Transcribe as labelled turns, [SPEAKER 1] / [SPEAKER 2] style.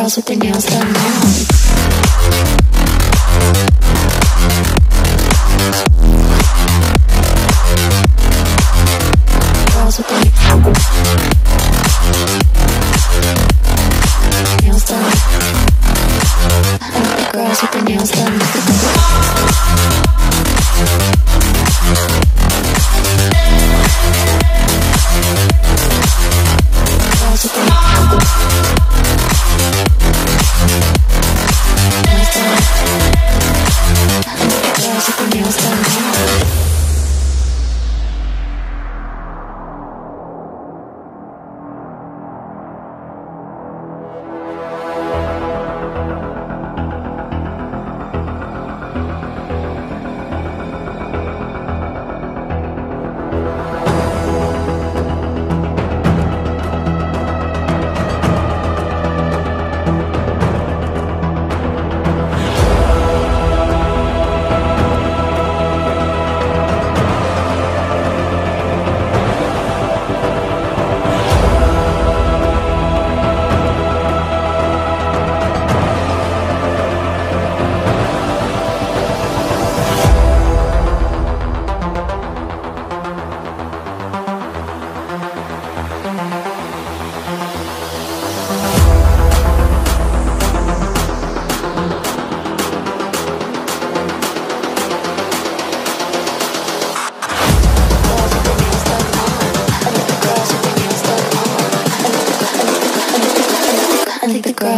[SPEAKER 1] their nails done. Girls with their nails done. The girls with their nails done.